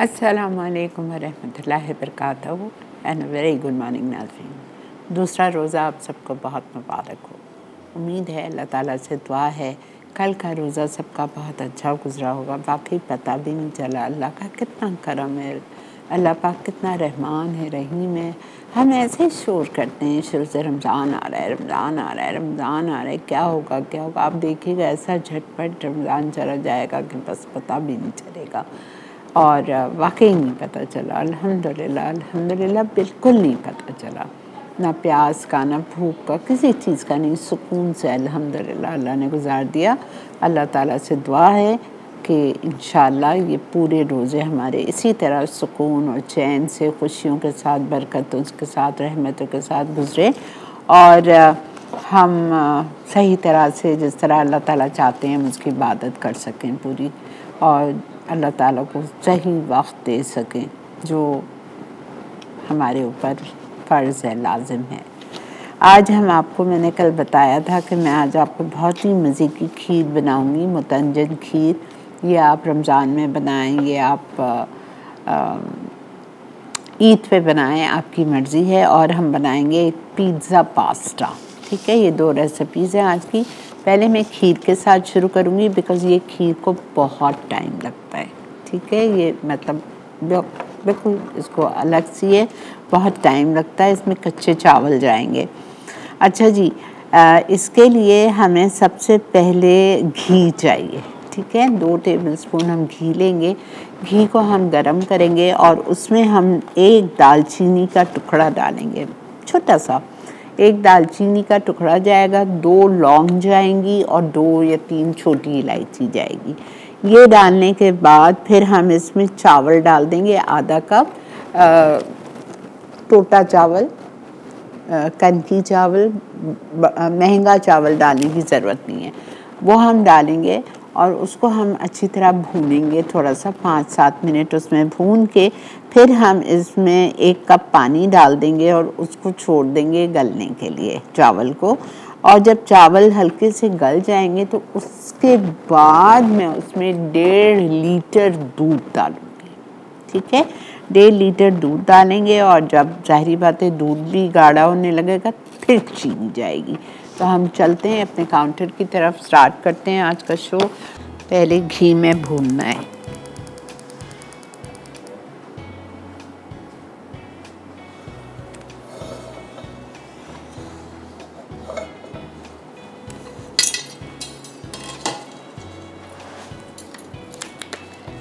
असलकम वरहमल वरक एंड वेरी गुड मॉर्निंग नाजरीन दूसरा रोज़ा आप सबको बहुत मुबारक हो। उम्मीद है अल्लाह ताला से दुआ है, कल का रोज़ा सबका बहुत अच्छा गुजरा होगा। बाकी पता भी नहीं चला अल्लाह का कितना करम है। अल्लाह पाक कितना रहमान है, रहीम है। हम ऐसे ही शोर करते हैं, शुरू से रमज़ान आ रहा है, रमज़ान आ रहा है, रमज़ान आ रहा है। क्या होगा क्या होगा? आप देखिएगा ऐसा झटपट रमज़ान चला जाएगा कि बस पता भी नहीं चलेगा। और वाकई नहीं पता चला। अल्हम्दुलिल्लाह अल्हम्दुलिल्लाह, बिल्कुल नहीं पता चला। ना प्यास का, ना भूख का, किसी चीज़ का नहीं, सुकून से अल्हम्दुलिल्लाह अल्लाह ने गुजार दिया। अल्लाह ताला से दुआ है कि इन ये पूरे रोज़े हमारे इसी तरह सुकून और चैन से, खुशियों के साथ, बरकतों के साथ, रहमतों के साथ गुजरे। और हम सही तरह से जिस तरह अल्लाह ताला चाहते हैं, हम उसकी इबादत कर सकें पूरी। और अल्लाह ताला को सही वक्त दे सकें, जो हमारे ऊपर फ़र्ज़ है, लाजिम है। आज हम आपको, मैंने कल बताया था कि मैं आज आपको बहुत ही मज़े की खीर बनाऊँगी, मुतंजन खीर। ये आप रमज़ान में बनाएँ, ये आप ईद पे बनाएँ, आपकी मर्ज़ी है। और हम बनाएँगे पिज़्ज़ा पास्ता। ठीक है, ये दो रेसिपीज़ हैं आज की। पहले मैं खीर के साथ शुरू करूँगी बिकॉज़ ये खीर को बहुत टाइम लगता है। ठीक है? ये मतलब बिल्कुल इसको अलग सी है। बहुत टाइम लगता है इसमें कच्चे चावल जाएँगे। अच्छा जी आ, इसके लिए हमें सबसे पहले घी चाहिए। ठीक है? दो टेबल स्पून हम घी लेंगे। घी को हम गरम करेंगे और उसमें हम एक दालचीनी का टुकड़ा डालेंगे। छोटा सा। एक दालचीनी का टुकड़ा जाएगा, दो लौंग जाएँगी और दो या तीन छोटी इलायची जाएगी। ये डालने के बाद फिर हम इसमें चावल डाल देंगे, आधा कप टोटा चावल कनकी चावल महँगा चावल डालने की ज़रूरत नहीं है। वो हम डालेंगे और उसको हम अच्छी तरह भूनेंगे थोड़ा सा पाँच सात मिनट उसमें भून के, फिर हम इसमें एक कप पानी डाल देंगे और उसको छोड़ देंगे गलने के लिए चावल को। और जब चावल हल्के से गल जाएँगे तो उसके बाद मैं उसमें डेढ़ लीटर दूध डालूँगी, ठीक है? डेढ़ लीटर दूध डालेंगे और जब जाहरी बात है दूध भी गाढ़ा होने लगेगा, फिर चीनी जाएगी। तो हम चलते हैं अपने काउंटर की तरफ़, स्टार्ट करते हैं आज का शो। पहले घी में भूनना है।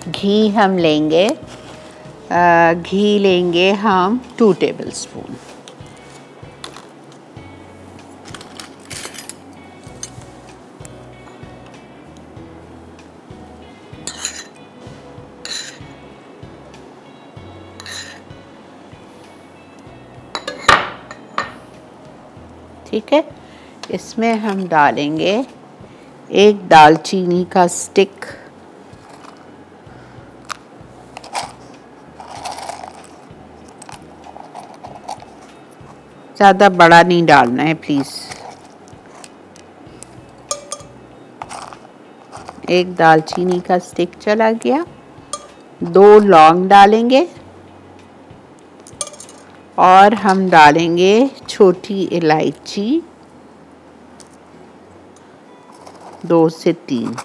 घी हम लेंगे। घी लेंगे हम टू टेबल स्पून ठीक है? इसमें हम डालेंगे एक दालचीनी का स्टिक ज़्यादा बड़ा नहीं डालना है प्लीज़ एक दालचीनी का स्टिक चला गया. दो लौंग डालेंगे. और हम डालेंगे छोटी इलायची। दो से तीन।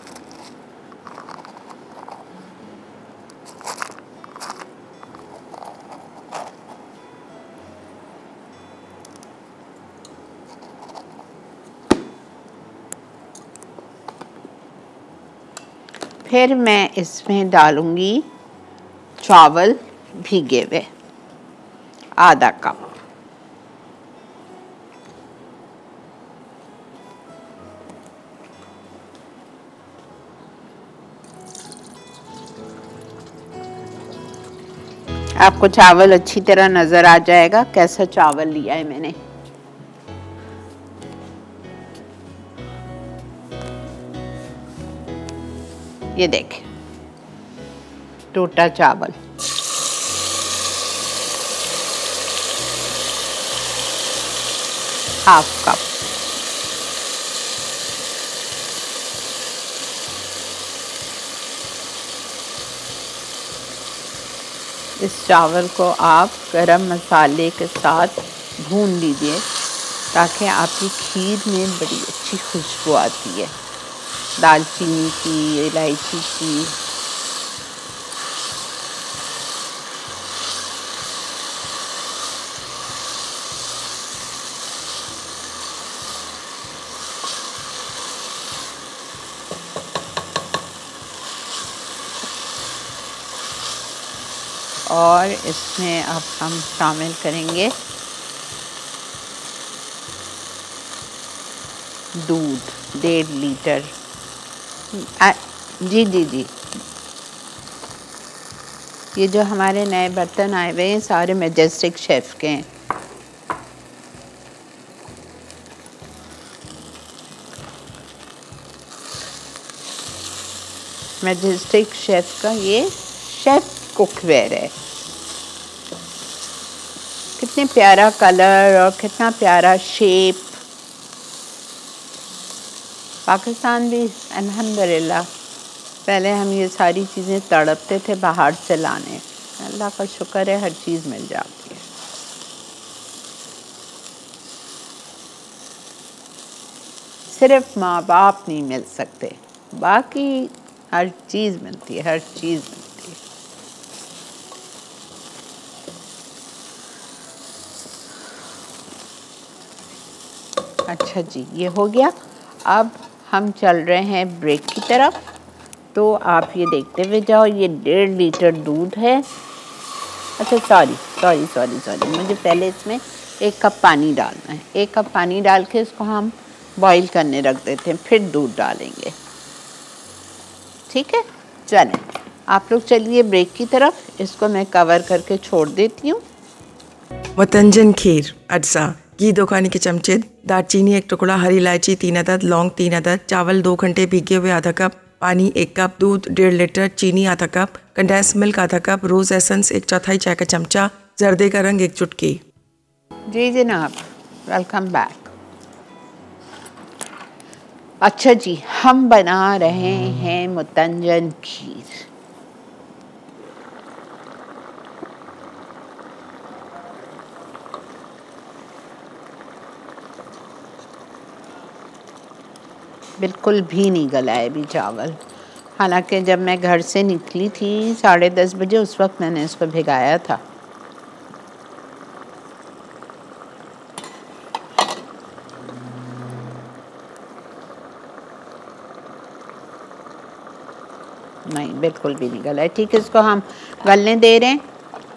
फिर मैं इसमें डालूँगी चावल भीगे हुए। आधा कप आपको चावल अच्छी तरह नज़र आ जाएगा, कैसा चावल लिया है मैंने। ये देखें, टोटा चावल। हाफ़ कप इस चावल को आप गरम मसाले के साथ भून लीजिए, ताकि आपकी खीर में बड़ी अच्छी खुशबू आती है। दालचीनी की, इलायची की और इसमें अब हम शामिल करेंगे दूध, डेढ़ लीटर। जी जी जी। ये जो हमारे नए बर्तन आए हुए हैं, सारे मेजेस्टिक शेफ़ के हैं। मेजेस्टिक शेफ़ का ये शेफ़ कुकवेयर है। कितने प्यारा कलर और कितना प्यारा शेप पाकिस्तान भी, अल्हम्दुलिल्लाह, पहले हम ये सारी चीज़ें तड़पते थे बाहर से लाने। अल्लाह का शुक्र है हर चीज़ मिल जाती है। सिर्फ़ माँ बाप नहीं मिल सकते। बाकी हर चीज़ मिलती है, हर चीज़ मिलती है अच्छा जी, ये हो गया। अब हम चल रहे हैं ब्रेक की तरफ़। तो आप ये देखते हुए जाओ, ये डेढ़ लीटर दूध है। अच्छा सॉरी सॉरी सॉरी सॉरी मुझे पहले इसमें एक कप पानी डालना है। एक कप पानी डाल के इसको हम बॉईल करने रख देते हैं, फिर दूध डालेंगे। ठीक है? चलें, आप लोग चलिए ब्रेक की तरफ़। इसको मैं कवर करके छोड़ देती हूँ। वतंजन खीर, अज्जा। घी दो खाने के चमचे दालचीनी एक टुकड़ा, हरी इलायची तीन अदद, लौंग तीन अदद, चावल दो घंटे भीगे हुए आधा कप, पानी एक कप, दूध डेढ़ लीटर, चीनी आधा कप कंडेंस मिल्क आधा कप, रोज एसेंस एक चौथाई चाय का चमचा, जर्दे का रंग एक चुटकी। जी जनाब वेलकम बैक अच्छा जी, हम बना रहे हैं मुतंजन खीर। बिल्कुल भी नहीं गला है अभी चावल। हालाँकि जब मैं घर से निकली थी, साढ़े दस बजे उस वक्त मैंने इसको भिगाया था। नहीं, बिल्कुल भी नहीं गला है ठीक है, इसको हम गलने दे रहे हैं।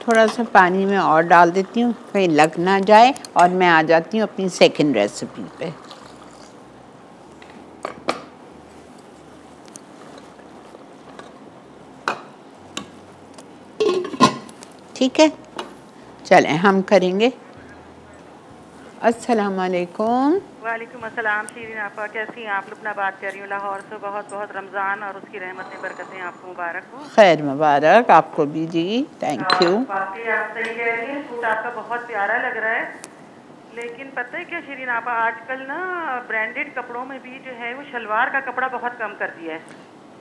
थोड़ा सा पानी में और डाल देती हूँ, कहीं लग ना जाए और मैं आ जाती हूँ अपनी सेकंड रेसिपी पे। ठीक है? चलें हम करेंगे। अस्सलाम वालेकुम वालेकुम अस्सलाम शीरीन आपा कैसी हैं? आप अपना बात कर रही हूँ लाहौर से। बहुत बहुत रमज़ान और उसकी रहमतें बरकतें आपको मुबारक हो। खैर मुबारक आपको भी जी। थैंक यू बाकी आप सही कह रही हैं। सूट आपका बहुत प्यारा लग रहा है। लेकिन पता है क्या शीरीन आपा आजकल ना ब्रांडेड कपड़ों में भी जो है वो शलवार का कपड़ा बहुत कम कर दिया है।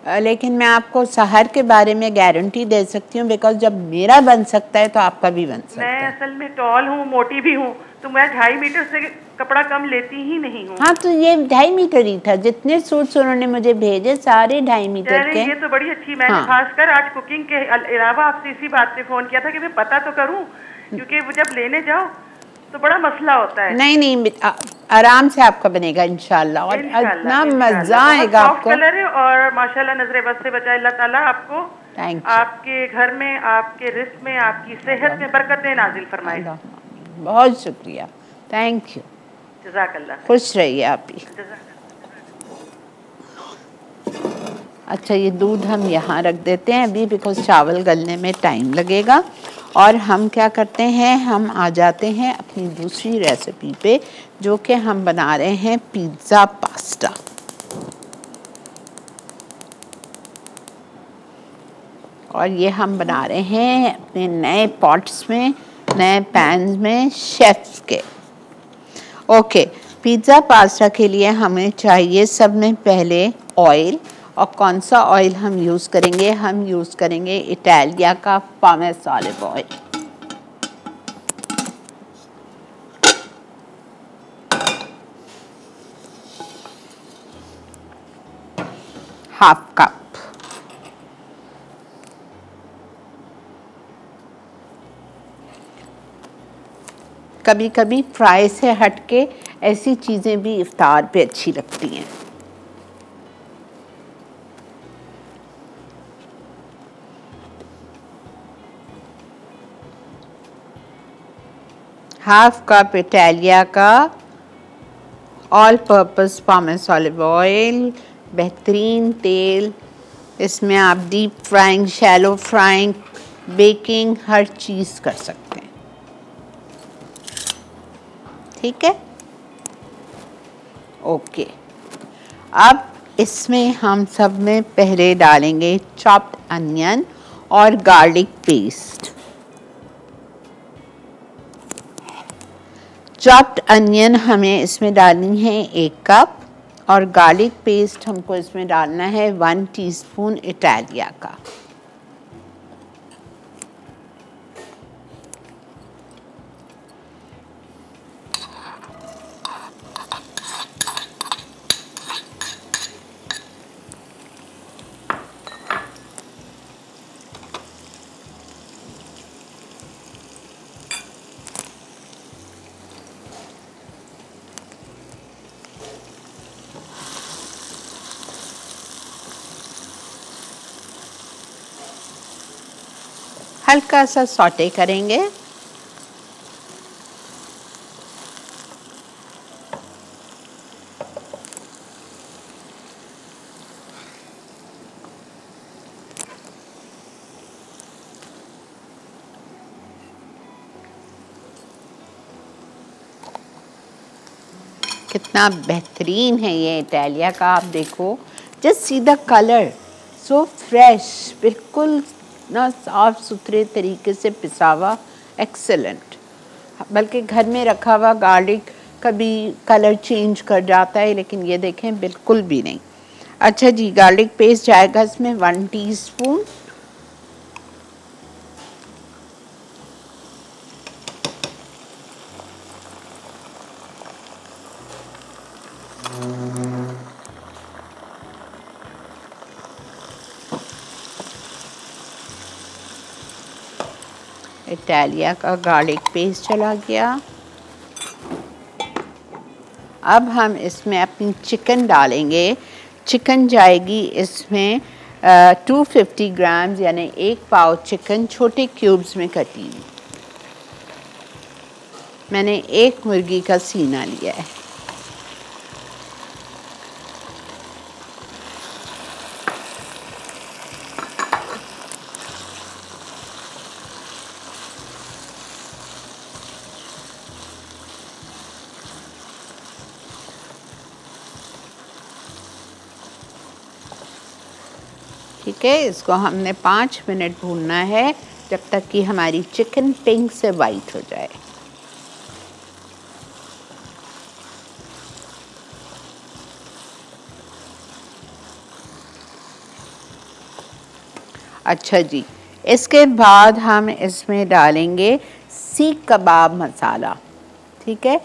लेकिन मैं आपको शहर के बारे में गारंटी दे सकती हूँ बिकॉज़ जब मेरा बन सकता है तो आपका भी बन सकता मैं है। असल में टॉल हूँ मोटी भी हूँ तो मैं ढाई मीटर से कपड़ा कम लेती ही नहीं हूँ। हाँ तो ये ढाई मीटर ही था जितने सूट्स उन्होंने मुझे भेजे सारे ढाई मीटर के। ये तो बड़ी अच्छी मैंने हाँ। खासकर आज कुकिंग के अलावा आपसे इसी बात पे फ़ोन किया था कि मैं पता तो करूँ क्योंकि वो जब लेने जाओ तो बड़ा मसला होता है। नहीं नहीं आ- आराम से आपका बनेगा इंशाल्लाह। और इतना मज़ा आएगा आपको। कलर है और माशाल्लाह नजरे बस से बचाए अल्लाह ताला आपको आपके घर में आपके रिस्क में आपकी सेहत में बरकतें नाजिल फरमाए। बहुत शुक्रिया। थैंक यू जजाकल्ला खुश रहिए आप भी। अच्छा ये दूध हम यहाँ रख देते हैं अभी बिकॉज़ चावल गलने में टाइम लगेगा। और हम क्या करते हैं? हम आ जाते हैं अपनी दूसरी रेसिपी पे, जो कि हम बना रहे हैं पिज़्ज़ा पास्ता और ये हम बना रहे हैं अपने नए पॉट्स में, नए पैन्स में शेफ्स के. ओके पिज़्ज़ा पास्ता के लिए हमें चाहिए सब में पहले ऑयल और कौन सा ऑयल हम यूज़ करेंगे? हम यूज़ करेंगे इटालिया का pomace olive oil half cup कभी कभी फ्राई से हटके ऐसी चीज़ें भी इफ्तार पे अच्छी लगती हैं। हाफ़ कप इटालिया का all purpose pomace olive oil बेहतरीन तेल इसमें आप deep frying shallow frying baking हर चीज़ कर सकते हैं। ठीक है? ओके। अब इसमें हम सब में पहले डालेंगे चॉप्ड अनियन और गार्लिक पेस्ट चॉप्ड अनियन हमें इसमें डालनी है एक कप और गार्लिक पेस्ट हमको इसमें डालना है वन टीस्पून इटालिया का। हल्का सा सॉटे करेंगे। कितना बेहतरीन है ये इटालिया का, आप देखो। Just see the colour so fresh बिल्कुल ना साफ़ सुथरे तरीके से पिसा हुआ एक्सेलेंट बल्कि घर में रखा हुआ गार्लिक कभी कलर चेंज कर जाता है, लेकिन ये देखें, बिल्कुल भी नहीं। अच्छा जी गार्लिक पेस्ट जाएगा इसमें वन टीस्पून इटालिया का गार्लिक पेस्ट चला गया। अब हम इसमें अपनी चिकन डालेंगे। चिकन जाएगी इसमें टू फिफ्टी ग्राम्स यानी एक पाव चिकन छोटे क्यूब्स में कटी मैंने एक मुर्गी का सीना लिया है। ठीक है, इसको हमने पाँच मिनट भूनना है, जब तक कि हमारी चिकन पिंक से वाइट हो जाए। अच्छा जी, इसके बाद हम इसमें डालेंगे सीख कबाब मसाला, ठीक है?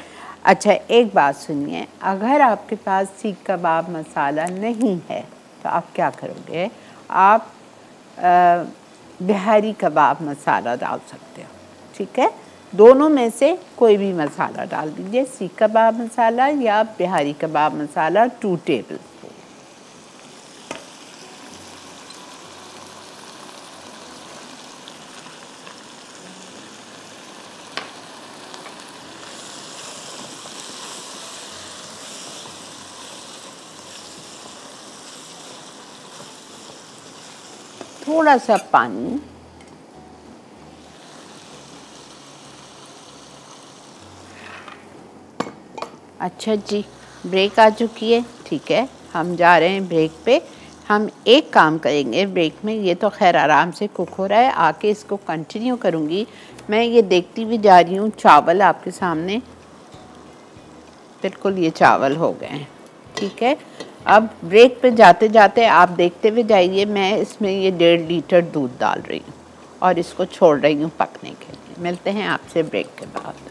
अच्छा एक बात सुनिए, अगर आपके पास सीख कबाब मसाला नहीं है तो आप क्या करोगे? आप बिहारी कबाब मसाला डाल सकते हो, ठीक है? दोनों में से कोई भी मसाला डाल दीजिए सीख कबाब मसाला या बिहारी कबाब मसाला, टू टेबल। थोड़ा सा पानी। अच्छा जी, ब्रेक आ चुकी है, ठीक है, हम जा रहे हैं ब्रेक पे। हम एक काम करेंगे, ब्रेक में ये तो खैर आराम से कुक हो रहा है, आके इसको कंटिन्यू करूँगी। मैं ये देखती भी जा रही हूँ, चावल आपके सामने। बिल्कुल ये चावल हो गए हैं, ठीक है। अब ब्रेक पे जाते जाते आप देखते हुए जाइए, मैं इसमें ये डेढ़ लीटर दूध डाल रही हूँ और इसको छोड़ रही हूँ पकने के लिए। मिलते हैं आपसे ब्रेक के बाद।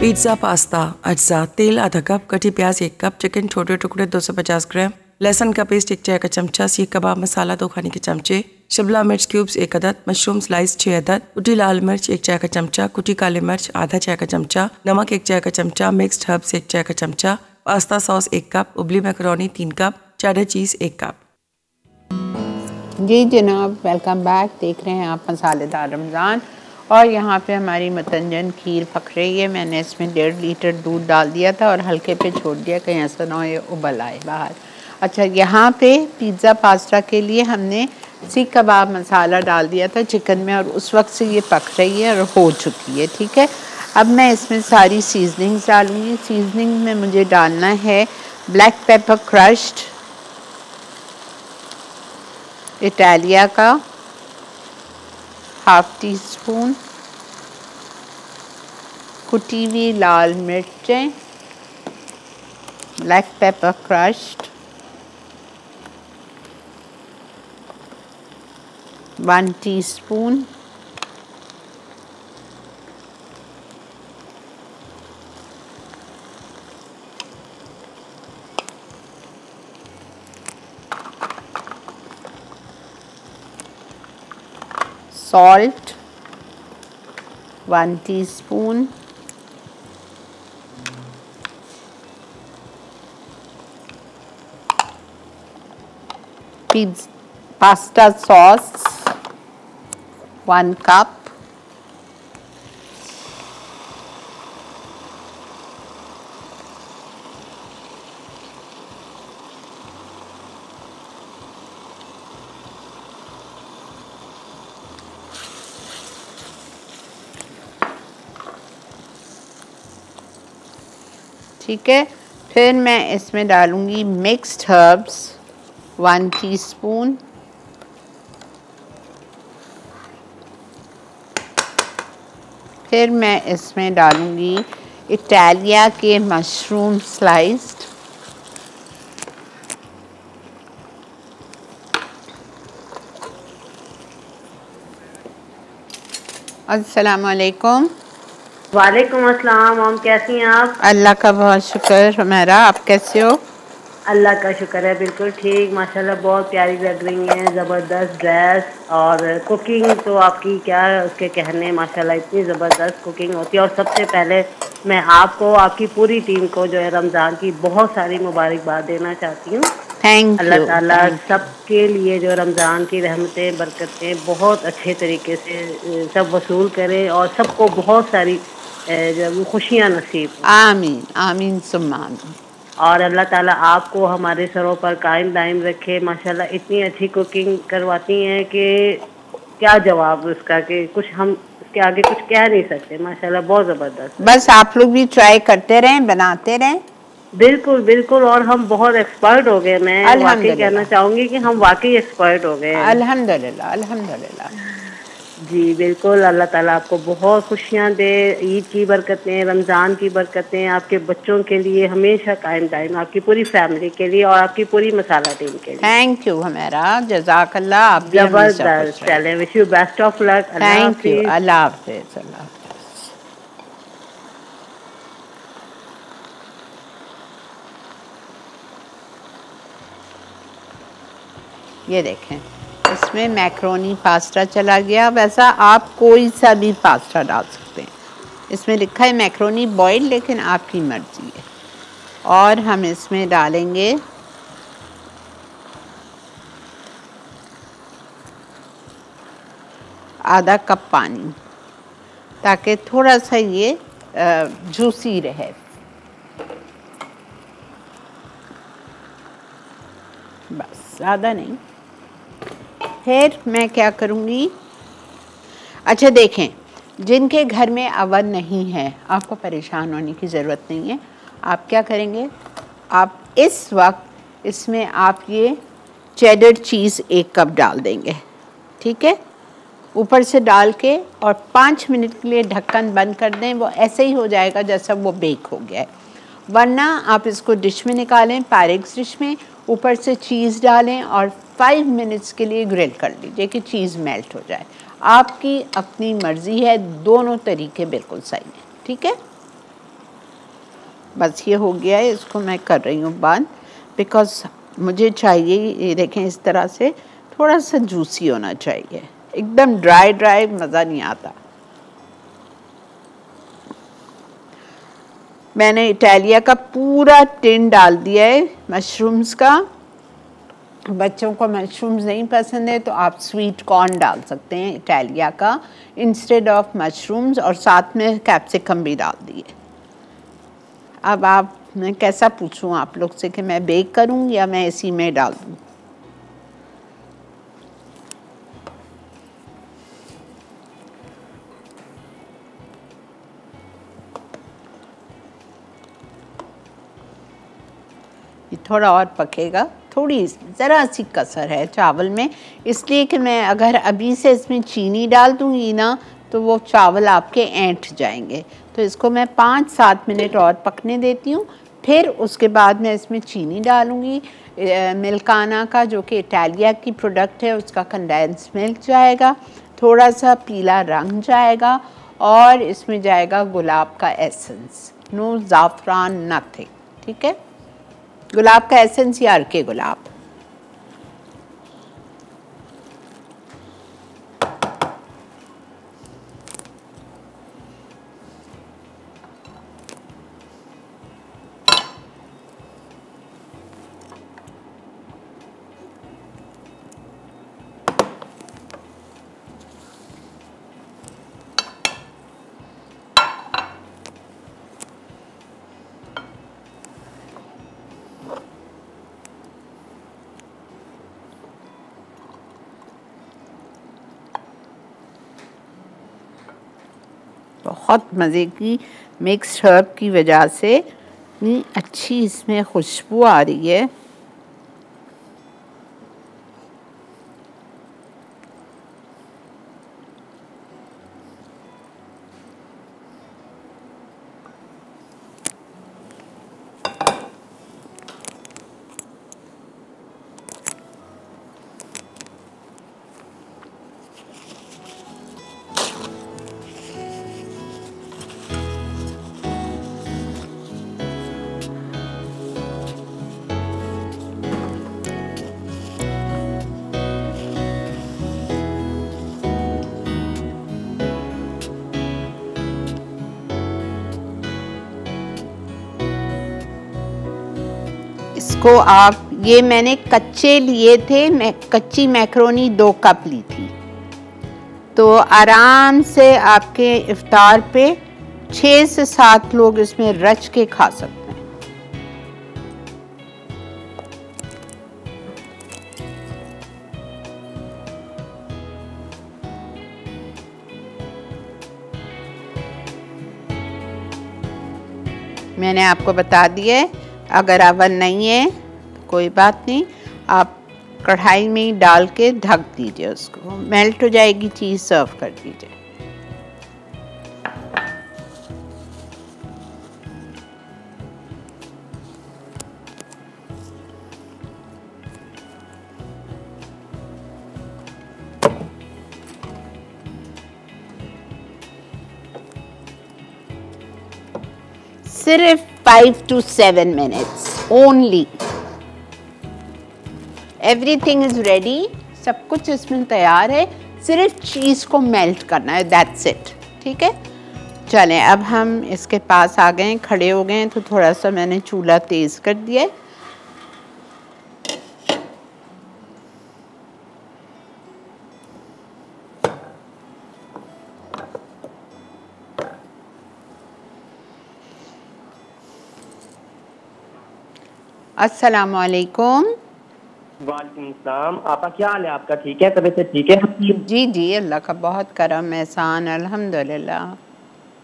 पिज़्ज़ा पास्ता अज्जा, तेल, आधा कप, कटी प्याज, एक कप चिकन छोटे टुकड़े 250 ग्राम। लहसुन का पेस्ट, एक चाय का चमचा, सीख कबाब, मसाला, दो खाने के चमचे, शिमला मिर्च क्यूब्स, एक अदद, मशरूम स्लाइस छः अदद, कुटी लाल मिर्च, एक चाय का चमचा, कुटी काले मिर्च, आधा चाय का चमचा, नमक, एक चाय का चमचा, मिक्स्ड हर्ब्स, एक चाय का चमचा, पास्ता सॉस, एक कप, उबली मैकरोनी, तीन कप, चाडर चीज़, एक कप। जी जनाब, वेलकम बैक। देख रहे हैं आप मसालेदार रमज़ान। और यहाँ पे हमारी मतंजन खीर पक रही है। मैंने इसमें डेढ़ लीटर दूध डाल दिया था और हल्के पे छोड़ दिया, कहीं ऐसा ना हो उबल आए बाहर। अच्छा यहाँ पे पिज़्ज़ा पास्ता के लिए हमने सीख कबाब मसाला डाल दिया था चिकन में और उस वक्त से ये पक रही है और हो चुकी है, ठीक है? अब मैं इसमें सारी सीजनिंग्स डालूँगी। सीजनिंग में मुझे डालना है ब्लैक पेपर क्रश्ड इटालिया का हाफ़ टी स्पून कुटी हुई लाल मिर्चें black pepper crushed one teaspoon salt 1 teaspoon pizza pasta sauce 1 cup. ठीक है फिर मैं इसमें डालूँगी मिक्स्ड हर्ब्स वन टीस्पून फिर मैं इसमें डालूँगी इटालिया के मशरूम स्लाइस्ड। अस्सलाम वालेकुम वालेकुम अस्सलाम हम कैसी हैं आप? अल्लाह का बहुत शुक्र हमारा आप कैसे हो? अल्लाह का शुक्र है बिल्कुल ठीक। माशाल्लाह बहुत प्यारी लग रही हैं ज़बरदस्त ड्रेस और कुकिंग तो आपकी क्या उसके कहने माशाल्लाह इतनी ज़बरदस्त कुकिंग होती है। और सबसे पहले मैं आपको आपकी पूरी टीम को जो है रमज़ान की बहुत सारी मुबारकबाद देना चाहती हूँ। थैंक अल्लाह ताला सबके लिए जो रमज़ान की रहमतें बरकतें बहुत अच्छे तरीके से सब वसूल करें और सबको बहुत सारी जो खुशियाँ नसीब आमीन आमीन सुम्मा आमीन और अल्लाह ताला आपको हमारे सरों पर कायम दायम रखे। माशाल्लाह इतनी अच्छी कुकिंग करवाती हैं कि क्या जवाब उसका कि कुछ हम इसके आगे कुछ कह नहीं सकते। माशाल्लाह बहुत ज़बरदस्त। बस आप लोग भी ट्राई करते रहें बनाते रहें। बिल्कुल बिल्कुल और हम बहुत एक्सपर्ट हो गए। मैं वाकई कहना चाहूँगी कि हम वाकई एक्सपर्ट हो गए अल्हम्दुलिल्लाह अल्हम्दुलिल्लाह। जी बिल्कुल अल्लाह ताला आपको बहुत खुशियाँ दे ईद की बरकतें रमज़ान की बरकतें आपके बच्चों के लिए हमेशा कायम दायम आपकी पूरी फैमिली के लिए और आपकी पूरी मसाला टीम के लिए। थैंक यू हमारा जजाकल्ला आप ज़बरदस्त। चलें wish you best of luck thank you अल्लाह हाफिज अल्लाह ये देखें। इसमें मैक्रोनी पास्ता चला गया। वैसा आप कोई सा भी पास्ता डाल सकते हैं। इसमें लिखा है मैक्रोनी बॉइल लेकिन आपकी मर्ज़ी है। और हम इसमें डालेंगे आधा कप पानी, ताकि थोड़ा सा ये जूसी रहे। बस ज़्यादा नहीं। फिर मैं क्या करूँगी? अच्छा देखें, जिनके घर में अवन नहीं है, आपको परेशान होने की ज़रूरत नहीं है। आप क्या करेंगे? आप इस वक्त इसमें आप ये चेडर चीज़ एक कप डाल देंगे, ठीक है? ऊपर से डाल के और पाँच मिनट के लिए ढक्कन बंद कर दें, वो ऐसे ही हो जाएगा जैसा वो बेक हो गया है। वरना आप इसको डिश में निकालें पैरिक्स डिश में, ऊपर से चीज़ डालें और फाइव मिनट्स के लिए ग्रिल कर लीजिए कि चीज़ मेल्ट हो जाए। आपकी अपनी मर्ज़ी है, दोनों तरीके बिल्कुल सही हैं, ठीक है? बस ये हो गया है, इसको मैं कर रही हूँ बंद बिकॉज़ मुझे चाहिए, ये देखें इस तरह से थोड़ा सा जूसी होना चाहिए। एकदम ड्राई ड्राई मज़ा नहीं आता। मैंने इटालिया का पूरा टिन डाल दिया है मशरूम्स का। बच्चों को मशरूम्स नहीं पसंद है तो आप स्वीट कॉर्न डाल सकते हैं इटालिया का। इंस्टेड ऑफ़ मशरूम्स और साथ में कैप्सिकम भी डाल दिए। अब आप, मैं कैसा पूछूँ आप लोग से कि मैं बेक करूँ या मैं इसी में डाल दूँ? थोड़ा और पकेगा। थोड़ी ज़रा सी कसर है चावल में, इसलिए कि मैं अगर अभी से इसमें चीनी डाल दूँगी ना तो वो चावल आपके ऐंठ जाएँगे। तो इसको मैं पाँच सात मिनट और पकने देती हूँ, फिर उसके बाद मैं इसमें चीनी डालूँगी। मिल्काना का जो कि इटालिया की प्रोडक्ट है, उसका कंडेंस मिल्क जाएगा, थोड़ा सा पीला रंग जाएगा और इसमें जाएगा गुलाब का एसेंस। नो ज़ाफ़रान, नथिंग, ठीक है? गुलाब का एसेंस या अर्के गुलाब? बहुत मज़े की मिक्स हर्ब की वजह से। अच्छी इसमें खुशबू आ रही है। इसको आप, ये मैंने कच्चे लिए थे, मैं, कच्ची मैक्रोनी दो कप ली थी। तो आराम से आपके इफ्तार पे छः से सात लोग इसमें रच के खा सकते हैं। मैंने आपको बता दिया है अगर अवन नहीं है, कोई बात नहीं, आप कढ़ाई में ही डाल के ढक दीजिए उसको। मेल्ट हो जाएगी, चीज़ सर्व कर दीजिए। सिर्फ़ five to seven minutes only. Everything is ready. सब कुछ इसमें तैयार है सिर्फ़ चीज़ को मेल्ट करना है दैट्स इट ठीक है चलें, अब हम इसके पास आ गए, खड़े हो गए तो थोड़ा सा मैंने चूल्हा तेज़ कर दिया अस्सलाम वालेकुम वालेकुम सलाम। आपका क्या हाल है? आपका ठीक है? तबीयत से ठीक है जी जी अल्लाह का बहुत करम एहसान अल्हम्दुलिल्लाह।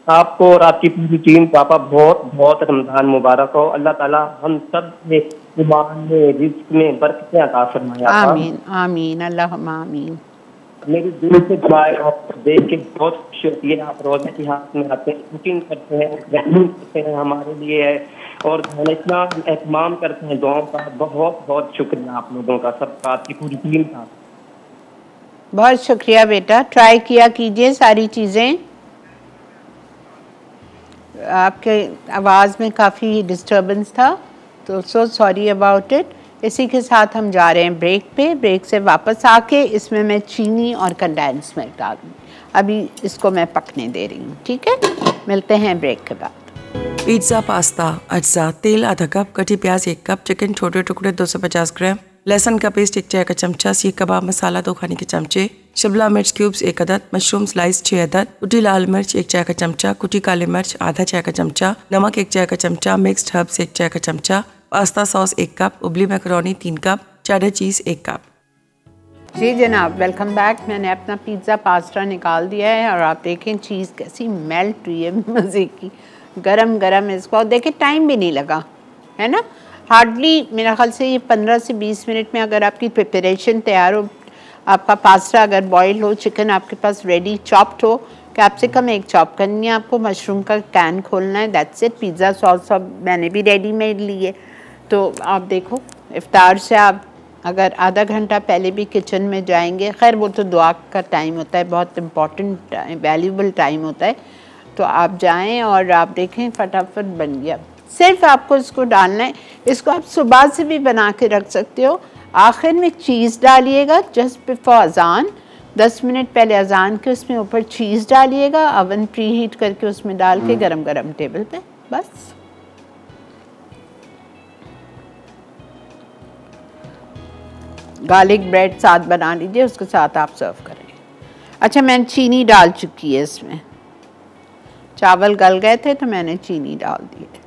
आपको और आपकी पूरी टीम पापा बहुत बहुत रमज़ान मुबारक हो। अल्लाह ताला हम सब में ईमान में रिस्क में बरकतें अता फरमाए आमीन। आमीन अल्लाह आमीन। मेरी दिल से दुआएँ आपको देख के बहुत खुशी होती है। आप रोजा की हाथ में आते हैं कुकिंग करते हैं रहनुम करते हैं हमारे लिए। है और इतना एहतमाम करते हैं दुआओं का। बहुत बहुत शुक्रिया आप लोगों का, सबका आपकी पूरी टीम का। बहुत शुक्रिया बेटा। ट्राई किया कीजिए सारी चीज़ें। आपके आवाज़ में काफ़ी डिस्टरबेंस था तो सो सॉरी अबाउट इट इसी के साथ हम जा रहे हैं ब्रेक पे। ब्रेक से वापस आके इसमें मैं चीनी और कंडेंस मिल्क डाल अभी इसको मैं पकने दे रही हूँ, ठीक है? मिलते हैं ब्रेक के बाद। पिज़्ज़ा पास्ता अज्जा, तेल, आधा कप, कटी प्याज, एक कप चिकन छोटे टुकड़े 250 ग्राम। लहसन का पेस्ट एक चाय का चमचा, सीख कबाब, मसाला, दो खाने के चमचे। शिमला मिर्च क्यूब्स एक अदद मशरूम स्लाइस छह अदद। कुटी लाल मिर्च, एक चाय का चमचा। कुटी काले मिर्च, आधा चाय का चमचा। नमक, एक चाय का चमचा। मिक्स्ड हर्ब्स एक चाय का चमचा। पास्ता सॉस एक कप, उबली मैकरोनी तीन कप चेडर चीज़ एक कप। जी जनाब वेलकम बैक मैंने अपना पिज़्ज़ा पास्ता निकाल दिया है और आप देखें चीज़ कैसी मेल्ट हुई है मज़े की। गरम गरम इसको। और देखें टाइम भी नहीं लगा, है ना? हार्डली मेरा ख्याल से ये पंद्रह से बीस मिनट में अगर आपकी प्रिपरेशन तैयार हो, आपका पास्ता अगर बॉयल हो चिकन आपके पास रेडी चॉप्ड हो कैप्सिकम एक चॉप करनी है आपको मशरूम का कैन खोलना है दैट्स इट पिज़्ज़ा सॉस सब मैंने भी रेडीमेड ली है। तो आप देखो इफ्तार से आप अगर आधा घंटा पहले भी किचन में जाएँगे खैर वो तो दुआ का टाइम होता है बहुत इंपॉर्टेंट वैल्यूबल टाइम होता है। तो आप जाएँ और आप देखें फटाफट बन गया। सिर्फ़ आपको इसको डालना है इसको आप सुबह से भी बना के रख सकते हो। आखिर में चीज़ डालिएगा जस्ट बिफोर अजान। दस मिनट पहले अजान के उसमें ऊपर चीज़ डालिएगा अवन प्री हीट करके उसमें डाल के गरम गरम टेबल पे बस। गार्लिक ब्रेड साथ बना लीजिए, उसके साथ आप सर्व करें अच्छा मैंने चीनी डाल चुकी है इसमें। चावल गल गए थे तो मैंने चीनी डाल दी है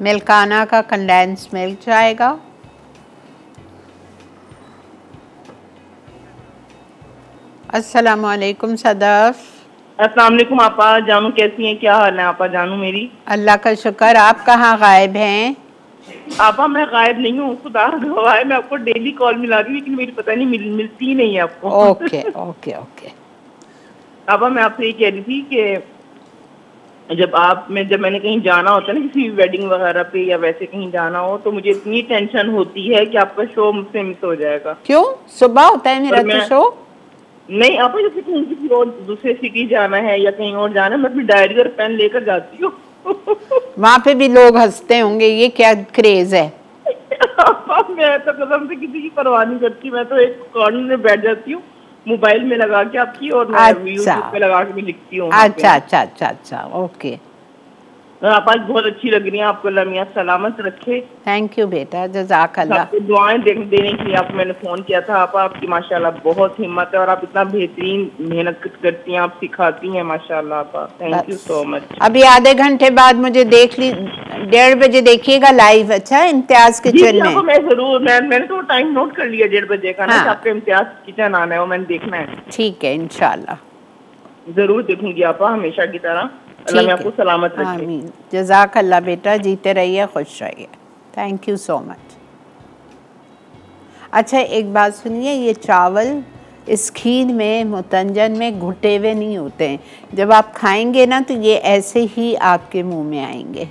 मिल्काना का कंडेंस मिल्क जाएगा। अस्सलाम वालेकुम सदफ। अस्सलाम वालेकुम आपा जानू कैसी हैं क्या हाल है आपा जानू मेरी? अल्लाह का शुक्र आप कहाँ गायब हैं? आपा मैं गायब नहीं हूँ खुदा गवाह है मैं आपको डेली कॉल मिला रही हूँ लेकिन मेरी पता नहीं मिल, मिलती नहीं है आपको। Okay okay okay. आपा मैं आपसे ये कह रही थी कि जब आप में जब मैंने कहीं जाना होता है ना किसी वेडिंग वगैरह पे या वैसे कहीं जाना हो तो मुझे इतनी टेंशन होती है कि आपका शो मुझसे मिस हो जाएगा। क्यों? सुबह होता है मेरा तो शो नहीं आप जैसे कहीं किसी और दूसरे सिटी जाना है या कहीं और जाना है मैं अपनी डायरी और पेन लेकर जाती हूँ। वहाँ पे भी लोग हँसते होंगे ये क्या क्रेज है? मैं तो कसम से किसी की परवाह नहीं करती मैं तो एक कॉर्नर में बैठ जाती हूँ। मोबाइल में लगा के आपकी और मैं अच्छा। यूट्यूब पे लगा के भी लिखती हूँ अच्छा अच्छा अच्छा अच्छा ओके आप बहुत अच्छी लग रही है आपको अल्लाह मियाँ सलामत रखे। थैंक यू बेटा जजाक अल्लाह आपको दुआएँ दे, देने के लिए आपको मैंने फ़ोन किया था। आप आपकी माशाल्लाह बहुत हिम्मत है और आप इतना बेहतरीन मेहनत करती हैं आप सिखाती हैं माशाल्लाह आप। थैंक यू सो मच अभी आधे घंटे बाद मुझे देख ली डेढ़ बजे देखिएगा लाइव अच्छा इम्तियाज़ किचन में। मैं ज़रूर मैं मैंने तो टाइम नोट कर लिया डेढ़ बजे का ना हाँ। आपका इम्तियाज़ किचन आना है वो मैंने देखना है। ठीक है इंशाल्लाह। ज़रूर देखूँगी आपा हमेशा की तरह। अल्लाह में आपको सलामत रखे। आमीन। जजाक अल्लाह बेटा जीते रहिए खुश रहिए। थैंक यू सो मच अच्छा एक बात सुनिए ये चावल इस खीर में मुतंजन में घुटे हुए नहीं होते हैं। जब आप खाएँगे ना तो ये ऐसे ही आपके मुँह में आएँगे।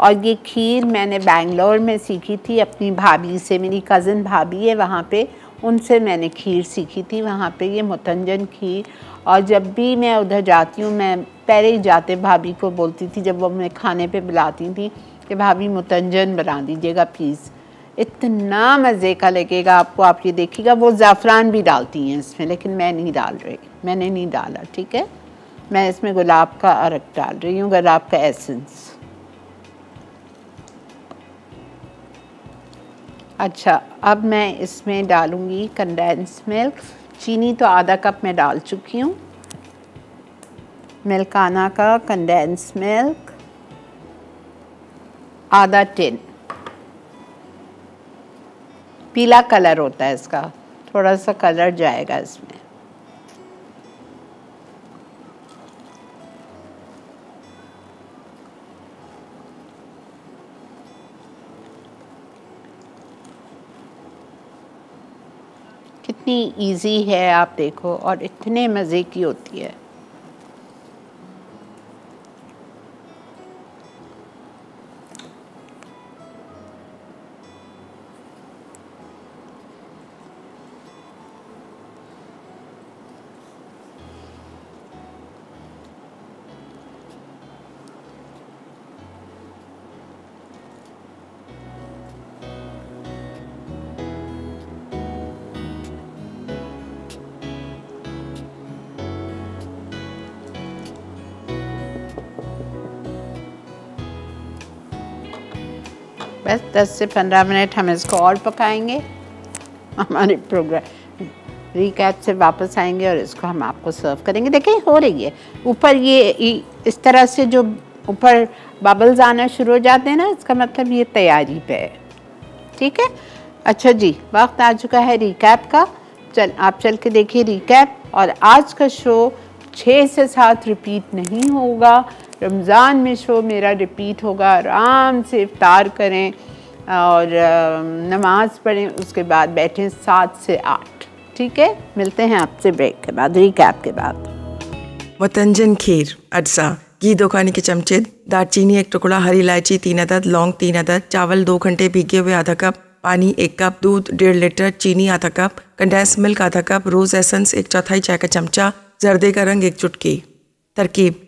और ये खीर मैंने बैंगलोर में सीखी थी अपनी भाभी से मेरी कज़न भाभी है वहाँ पे उनसे मैंने खीर सीखी थी, वहाँ पे ये मुतंजन खीर। और जब भी मैं उधर जाती हूँ, मैं पहले ही जाते भाभी को बोलती थी, जब वो मैं खाने पे बुलाती थी कि, भाभी मुतंजन बना दीजिएगा प्लीज़ इतना मज़े का लगेगा आपको, आप ये देखिएगा, वो ज़ाफ़रान भी डालती हैं इसमें, लेकिन मैं नहीं डाल रही, मैंने नहीं डाला, ठीक है? मैं इसमें गुलाब का अरक डाल रही हूँ, गुलाब का एसेंस। अच्छा अब मैं इसमें डालूँगी कंडेंस मिल्क चीनी तो आधा कप मैं डाल चुकी हूँ। मिल्काना का कंडेंस मिल्क आधा टिन पीला कलर होता है इसका। थोड़ा सा कलर जाएगा इसमें। कितनी इजी है आप देखो और इतने मज़े की होती है। बस 10 से 15 मिनट हम इसको और पकाएँगे। हमारे प्रोग्राम रिकैप से वापस आएँगे और इसको हम आपको सर्व करेंगे। देखिए, हो रही है। ऊपर ये इस तरह से जो ऊपर बबल्स आना शुरू हो जाते हैं ना, इसका मतलब ये तैयारी पे है। ठीक है? अच्छा जी, वक्त आ चुका है रिकैप का। चल, आप चल के देखिए रिकैप और आज का शो छः से सात रिपीट नहीं होगा। रमज़ान में शो मेरा रिपीट होगा, आराम से इफ्तार करें और नमाज़ पढ़ें, उसके बाद बैठें सात से आठ। ठीक है? मिलते हैं आपसे ब्रेक के बाद रिकैप के बाद। वतंजन खीर, अज्जा। घी दो खाने के चमचे, दालचीनी एक टुकड़ा, हरी इलायची तीन अदद, लौंग तीन अदद, चावल दो घंटे भीगे हुए आधा कप, पानी एक कप, दूध डेढ़ लीटर, चीनी आधा कप कंडेंस मिल्क आधा कप रोज एसेंस एक चौथाई चाय का चमचा, जर्दे का रंग एक चुटकी। तरकीब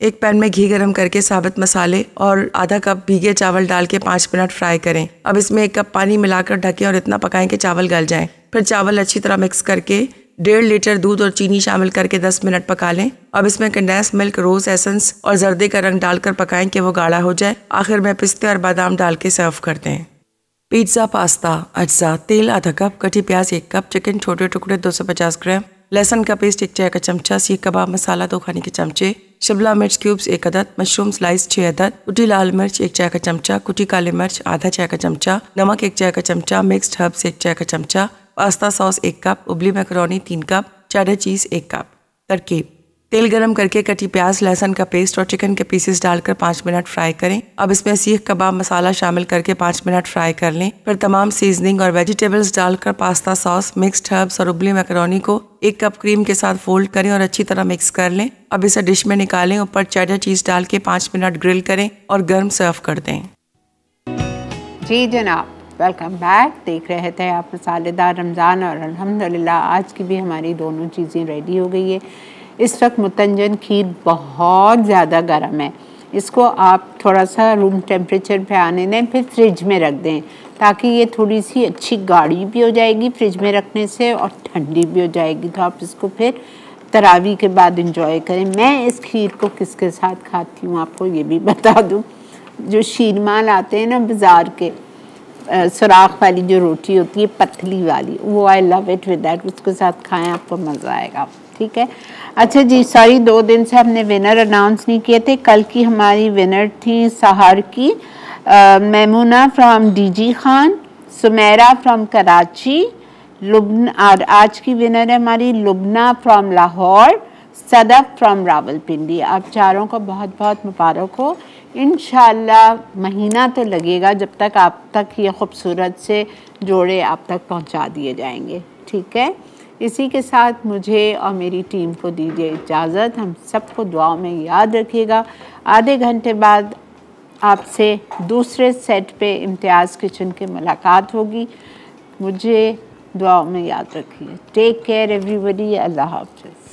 एक पैन में घी गरम करके साबित मसाले और आधा कप भीगे चावल डाल के पाँच मिनट फ्राई करें। अब इसमें एक कप पानी मिलाकर ढकें और इतना पकाएँ कि चावल गल जाएँ। फिर चावल अच्छी तरह मिक्स करके डेढ़ लीटर दूध और चीनी शामिल करके 10 मिनट पका लें। अब इसमें कंडेंस मिल्क रोज एसेंस और जर्दे का रंग डालकर पकाएँ कि वो गाढ़ा हो जाए। आखिर में पिस्ते और बादाम डाल के सर्व कर दें। पिज़्ज़ा पास्ता अज्जा, तेल, आधा कप, कटी प्याज, एक कप चिकन छोटे टुकड़े 250 ग्राम, लहसुन का पेस्ट एक चाय का चमचा, सीख कबाब, मसाला, दो खाने के चमचे शिमला मिर्च क्यूब्स एक अदद, मशरूम स्लाइस छह अदद कुटी लाल मिर्च एक चाय का चमचा, कुटी काले मिर्च आधा चाय का चमचा, नमक एक चाय का चमचा, मिक्स्ड हर्ब्स एक चाय का चमचा, पास्ता सॉस एक कप, उबली मैकरोनी तीन कप, चाडर चीज़ एक कप। तरकीब। तेल गरम करके कटी प्याज, लहसन का पेस्ट और चिकन के पीसेस डालकर पाँच मिनट फ्राई करें। अब इसमें सीख, कबाब, मसाला शामिल करके पाँच मिनट फ्राई कर लें। फिर तमाम सीजनिंग और वेजिटेबल्स डालकर पास्ता सॉस मिक्स्ड हर्ब्स और उबली मैकरोनी को एक कप क्रीम के साथ फोल्ड करें और अच्छी तरह मिक्स कर लें। अब इसे डिश में निकालें, ऊपर चैडर चीज़ डाल के पाँच मिनट ग्रिल करें और गर्म सर्व कर दें। जी जनाब वेलकम बैक देख रहे थे आप मसालेदार रमज़ान और अल्हम्दुलिल्लाह, आज की भी हमारी दोनों चीज़ें रेडी हो गई है। इस वक्त मुतंजन खीर बहुत ज़्यादा गर्म है। इसको आप थोड़ा सा रूम टेम्परेचर पे आने दें, फिर फ्रिज में रख दें, ताकि ये थोड़ी सी अच्छी गाढ़ी भी हो जाएगी फ्रिज में रखने से और ठंडी भी हो जाएगी। तो आप इसको फिर तरावी के बाद इंजॉय करें। मैं इस खीर को किसके साथ खाती हूँ आपको ये भी बता दूँ। जो शीरमाल आते हैं ना बाज़ार के सुराख वाली जो रोटी होती है, पतली वाली, वो I love it with that उसके साथ खाएँ, आपको मज़ा आएगा। ठीक है? अच्छा जी, सॉरी दो दिन से हमने विनर अनाउंस नहीं किए थे। कल की हमारी विनर थी सहार की Maimoona from DG Khan, Sumera from Karachi, लुबन और आज की विनर है हमारी लुबना फ्रॉम लाहौर, सदफ फ्रॉम रावलपिंडी। आप चारों को बहुत बहुत मुबारक हो। इन महीना तो लगेगा जब तक आप तक ये खूबसूरत से जोड़े आप तक पहुँचा दिए जाएँगे। ठीक है? इसी के साथ मुझे और मेरी टीम को दीजिए इजाज़त। हम सबको दुआओं में याद रखिएगा। आधे घंटे बाद आपसे दूसरे सेट पे इम्तियाज़ किचन के मुलाकात होगी। मुझे दुआओं में याद रखिए। टेक केयर एवरीबडी अल्लाह हाफिज़।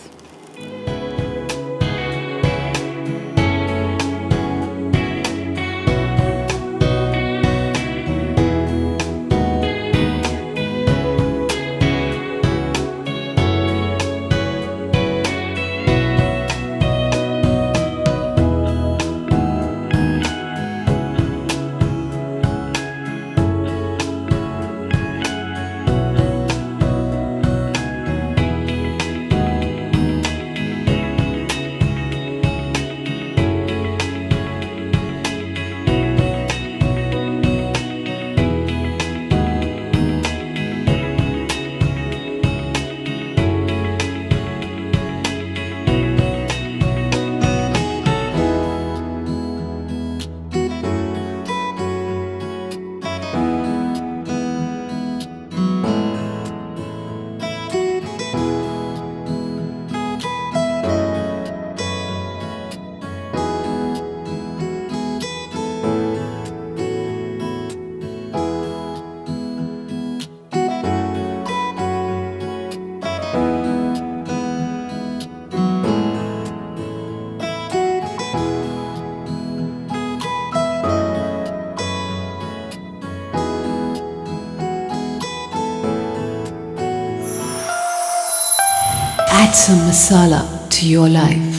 Some masala to your life.